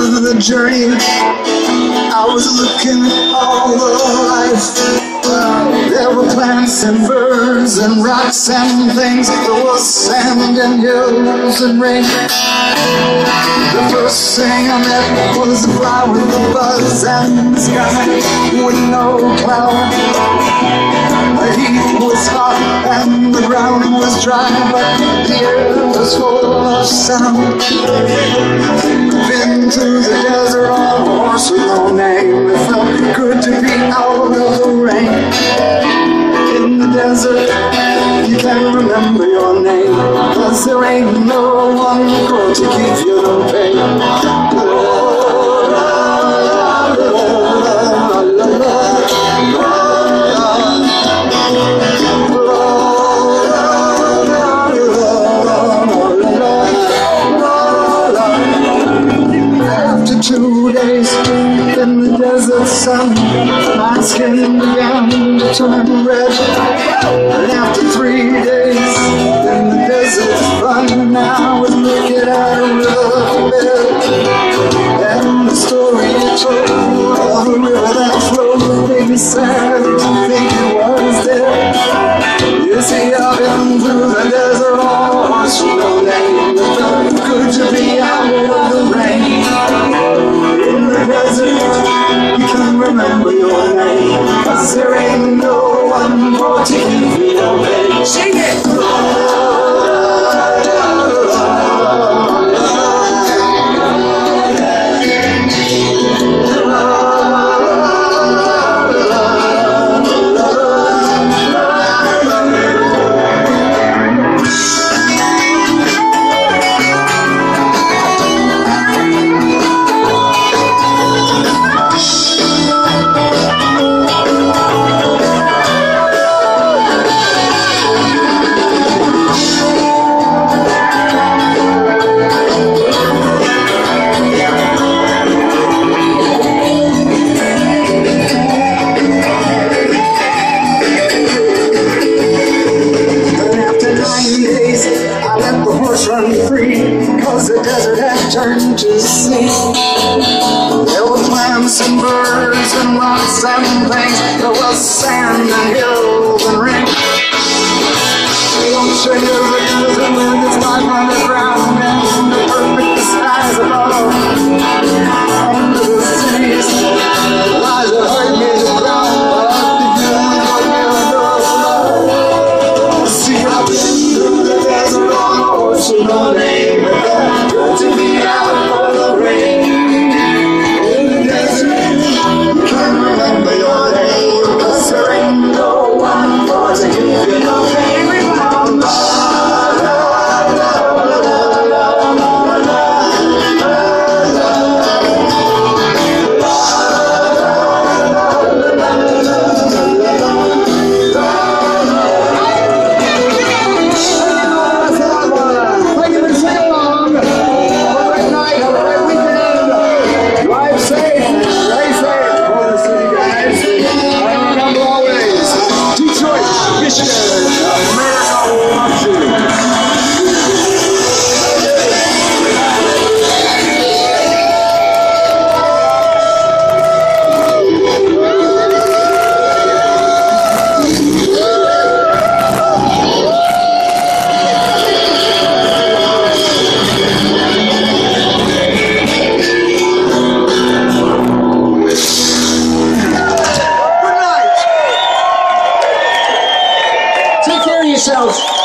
of the journey, I was looking all the life. There were plants and birds and rocks and things. There was sand and hills and rain. The first thing I met was a fly with a buzz and the sky with no cloud. The heat was hot and the ground was dry, but the air was full of sound. Been through the desert on a horse with no name. It felt good to be out of the rain. In the desert, you can't remember your name, cause there ain't no one going to give you no pain. My skin began to turn red. And after three days in the desert fun, I was looking at a riverbed. And the story told of the river that flowed made me sad to think it was dead. You see, I've been through the desert on a horse with no name. It felt good to be turned to sea. There were plants and birds and rocks and things, there was sand and hills and rain. Don't show you the desert with its life underground and the perfect skies above. Under the cities, lies that hurt ground, the See, I've been through the desert on a yourselves.